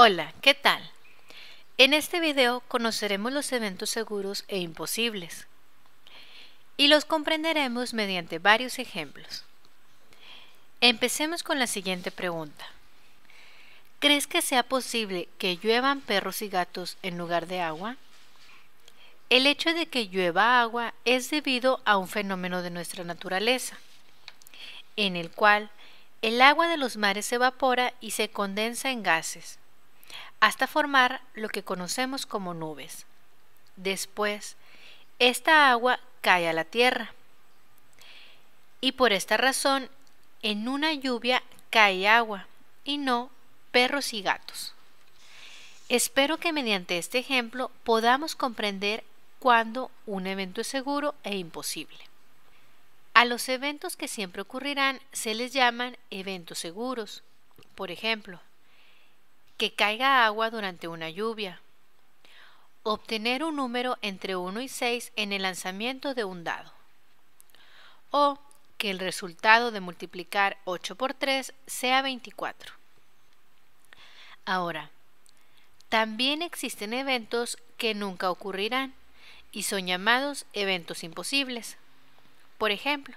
Hola, ¿qué tal? En este video conoceremos los eventos seguros e imposibles y los comprenderemos mediante varios ejemplos. Empecemos con la siguiente pregunta. ¿Crees que sea posible que lluevan perros y gatos en lugar de agua? El hecho de que llueva agua es debido a un fenómeno de nuestra naturaleza, en el cual el agua de los mares se evapora y se condensa en gases, hasta formar lo que conocemos como nubes. Después, esta agua cae a la tierra. Y por esta razón, en una lluvia cae agua y no perros y gatos. Espero que mediante este ejemplo podamos comprender cuando un evento es seguro e imposible. A los eventos que siempre ocurrirán se les llaman eventos seguros. Por ejemplo, que caiga agua durante una lluvia. Obtener un número entre 1 y 6 en el lanzamiento de un dado. O que el resultado de multiplicar 8 por 3 sea 24. Ahora, también existen eventos que nunca ocurrirán y son llamados eventos imposibles. Por ejemplo,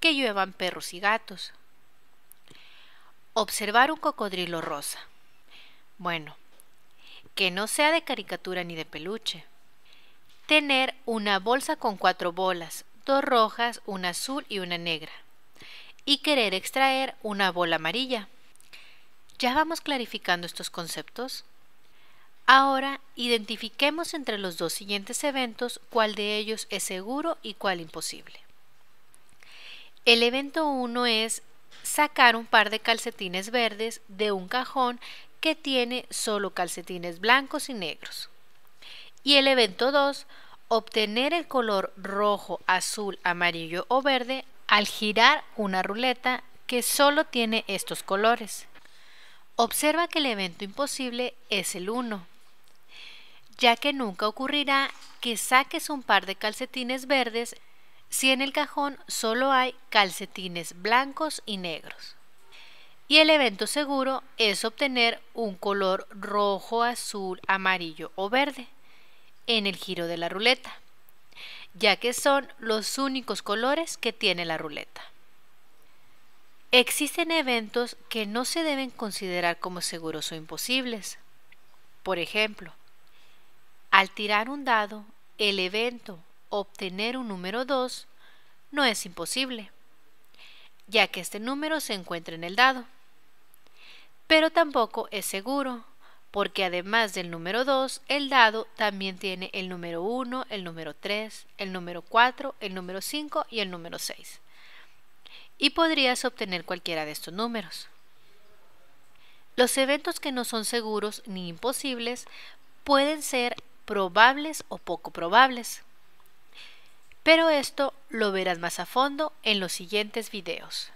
que lluevan perros y gatos. Observar un cocodrilo rosa. Bueno, que no sea de caricatura ni de peluche. Tener una bolsa con cuatro bolas, dos rojas, una azul y una negra. Y querer extraer una bola amarilla. ¿Ya vamos clarificando estos conceptos? Ahora identifiquemos entre los dos siguientes eventos cuál de ellos es seguro y cuál imposible. El evento 1 es sacar un par de calcetines verdes de un cajón que tiene solo calcetines blancos y negros. Y el evento 2, obtener el color rojo, azul, amarillo o verde al girar una ruleta que solo tiene estos colores. Observa que el evento imposible es el 1 ya que nunca ocurrirá que saques un par de calcetines verdes si en el cajón solo hay calcetines blancos y negros. Y el evento seguro es obtener un color rojo, azul, amarillo o verde en el giro de la ruleta, ya que son los únicos colores que tiene la ruleta. Existen eventos que no se deben considerar como seguros o imposibles. Por ejemplo, al tirar un dado, el evento obtener un número 2 no es imposible, ya que este número se encuentra en el dado. Pero tampoco es seguro, porque además del número 2, el dado también tiene el número 1, el número 3, el número 4, el número 5 y el número 6. Y podrías obtener cualquiera de estos números. Los eventos que no son seguros ni imposibles pueden ser probables o poco probables. Pero esto lo verás más a fondo en los siguientes videos.